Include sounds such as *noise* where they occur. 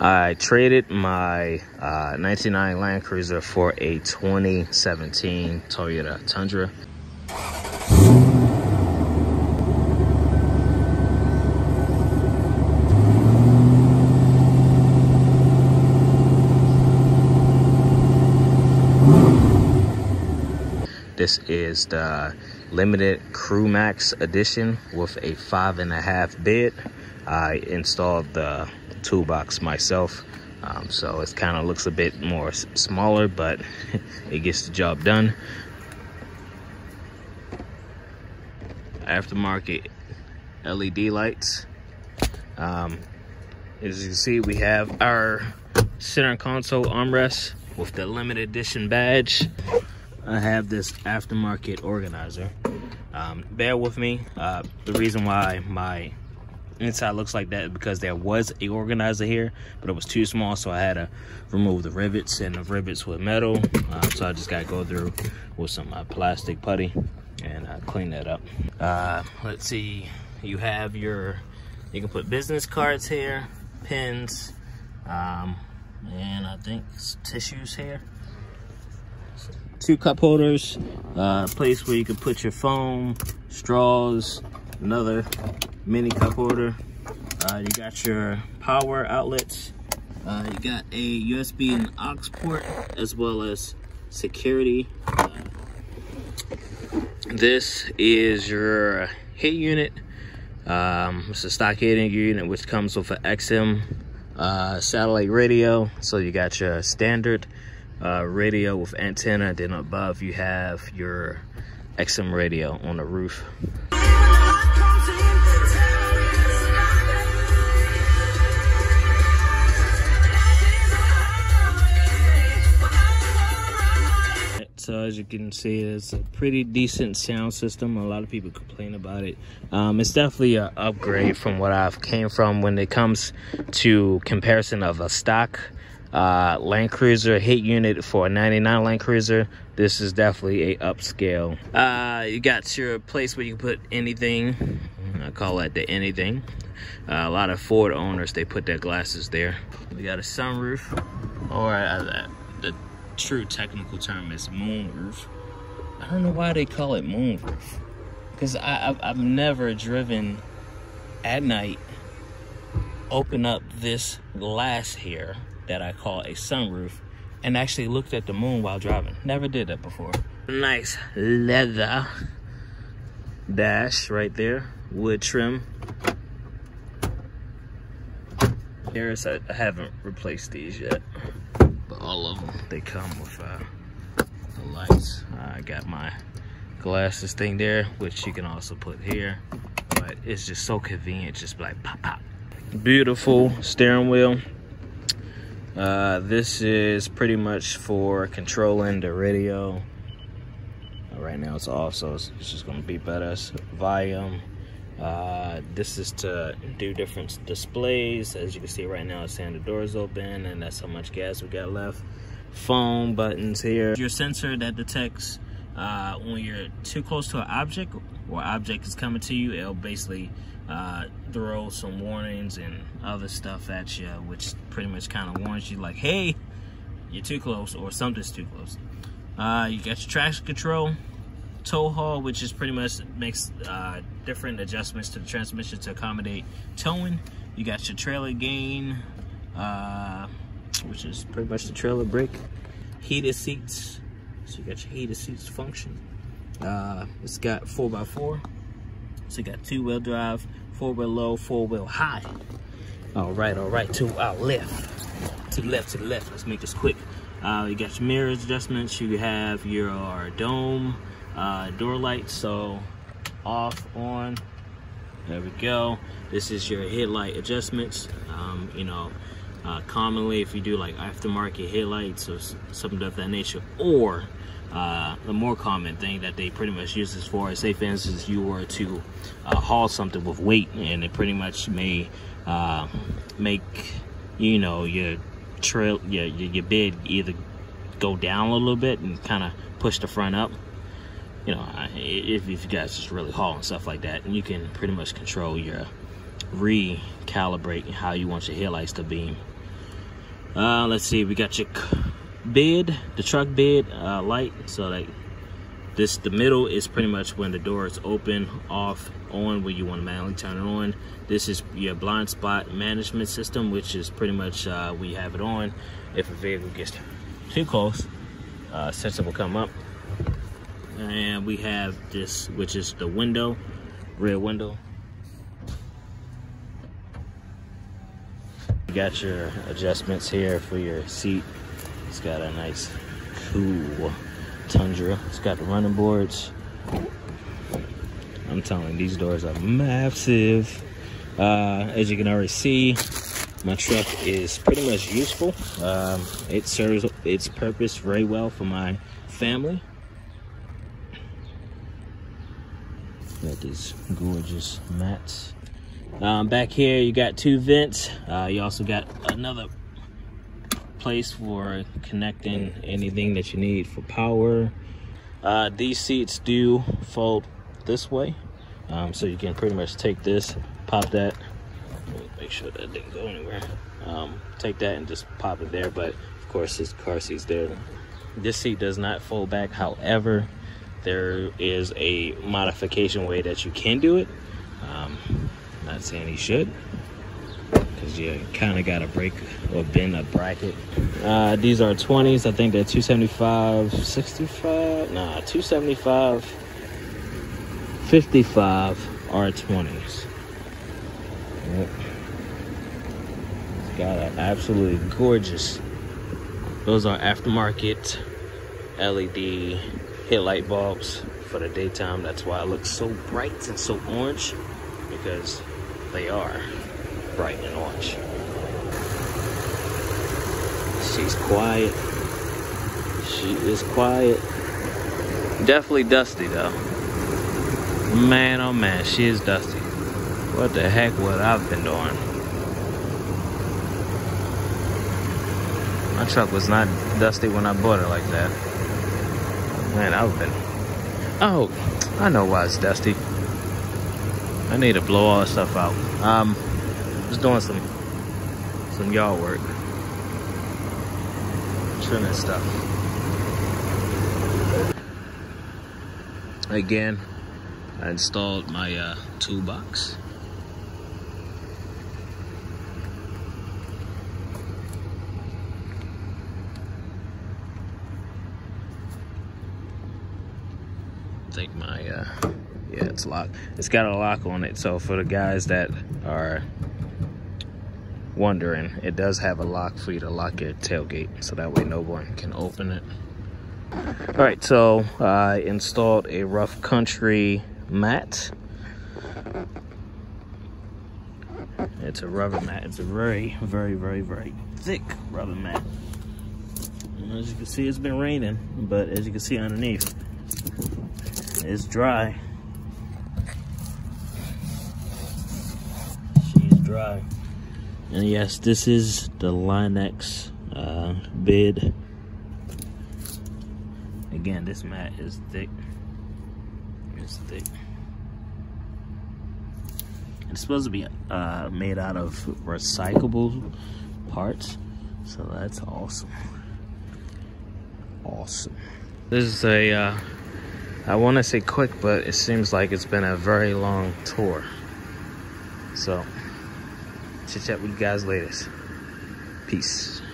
I traded my uh, 99 Land Cruiser for a 2017 Toyota Tundra. This is the limited Crew Max edition with a five and a half bed. I installed the toolbox myself. Um, so it kind of looks a bit more smaller, but *laughs* it gets the job done. Aftermarket LED lights. Um, as you can see, we have our center console armrest with the limited edition badge. I have this aftermarket organizer. Um, bear with me. Uh, the reason why my inside looks like that because there was a organizer here, but it was too small, so I had to remove the rivets, and the rivets were metal. Uh, so I just got to go through with some uh, plastic putty and uh, clean that up. Uh, let's see. You have your, you can put business cards here, pens, um, and I think tissues here two cup holders, uh, place where you can put your foam straws, another mini cup holder. Uh, you got your power outlets. Uh, you got a USB and aux port as well as security. Uh, this is your heat unit. Um, it's a stock heating unit which comes with an XM uh, satellite radio. So you got your standard uh, radio with antenna. Then above you have your XM radio on the roof. So as you can see, it's a pretty decent sound system. A lot of people complain about it. Um, it's definitely an upgrade from what I've came from when it comes to comparison of a stock uh, Land Cruiser hit unit for a 99 Land Cruiser. This is definitely a upscale. Uh, you got your place where you can put anything. I call that the anything. Uh, a lot of Ford owners, they put their glasses there. We got a sunroof, or uh, the true technical term is moonroof. I don't know why they call it moonroof. Because I've, I've never driven at night, open up this glass here that I call a sunroof and actually looked at the moon while driving. Never did that before. Nice leather dash right there, wood trim. Here's, I haven't replaced these yet, all of them, they come with uh, the lights. I got my glasses thing there, which you can also put here, but it's just so convenient, just like pop, pop. Beautiful steering wheel. Uh, this is pretty much for controlling the radio. Right now it's off, so it's, it's just gonna beep at us. Volume. Uh, this is to do different displays. As you can see right now, it's saying the door's open and that's how much gas we got left. Phone buttons here. Your sensor that detects uh, when you're too close to an object or object is coming to you, it'll basically uh, throw some warnings and other stuff at you, which pretty much kind of warns you like, hey, you're too close or something's too close. Uh, you got your traction control, tow haul, which is pretty much makes uh, different adjustments to the transmission to accommodate towing. You got your trailer gain, uh, which is pretty much the trailer brake. Heated seats, so you got your heated seats function. Uh, it's got 4x4, so you got two-wheel drive, four-wheel low, four-wheel high. All right, all right, to our left. To the left, to the left. Let's make this quick. Uh, you got your mirror adjustments. You have your dome, uh, door lights. So off, on. There we go. This is your headlight adjustments. Um, you know, uh, commonly if you do like aftermarket headlights or something of that nature, or uh, the more common thing that they pretty much use this for say for instance you were to uh, haul something with weight and it pretty much may uh, make you know your trail your, your bed either go down a little bit and kind of push the front up you know if, if you guys just really haul and stuff like that and you can pretty much control your recalibrate how you want your headlights to beam Uh, let's see, we got your bed, the truck bed uh, light. So like this, the middle is pretty much when the door is open, off, on, when you want to manually turn it on. This is your blind spot management system, which is pretty much uh, we have it on. If a vehicle gets too close, uh, system will come up. And we have this, which is the window, rear window. You got your adjustments here for your seat. It's got a nice, cool Tundra. It's got the running boards. I'm telling you, these doors are massive. Uh, as you can already see, my truck is pretty much useful. Um, it serves its purpose very well for my family. Got these gorgeous mats. Um, back here, you got two vents. Uh, you also got another place for connecting anything that you need for power. Uh, these seats do fold this way. Um, so you can pretty much take this, pop that, make sure that didn't go anywhere. Um, take that and just pop it there. But of course, this car seat's there. This seat does not fold back. However, there is a modification way that you can do it. Um, not saying he should, because you kind of got to break or bend a bracket. Uh, these are 20s. I think they're 275, 65. Nah, 275, 55 R20s. Yep. It's got an absolutely gorgeous. Those are aftermarket LED headlight bulbs for the daytime. That's why it looks so bright and so orange because they are bright and orange. She's quiet. She is quiet. Definitely dusty though. Man, oh man, she is dusty. What the heck what I've been doing? My truck was not dusty when I bought it like that. Man, I've been... Oh, I know why it's dusty. I need to blow all this stuff out. Um, just doing some some yard work. Trimming stuff. Again, I installed my uh, toolbox. think my uh, yeah it's locked. It's got a lock on it so for the guys that are wondering it does have a lock for you to lock your tailgate so that way no one can open it. All right so i installed a rough country mat. It's a rubber mat. It's a very very very very thick rubber mat. And as you can see it's been raining but as you can see underneath it's dry. She's dry. And yes, this is the Line-X uh, bed. Again, this mat is thick. It's thick. It's supposed to be uh, made out of recyclable parts. So that's awesome. Awesome. This is a uh, I want to say quick, but it seems like it's been a very long tour. So, chit chat with you guys later. Peace.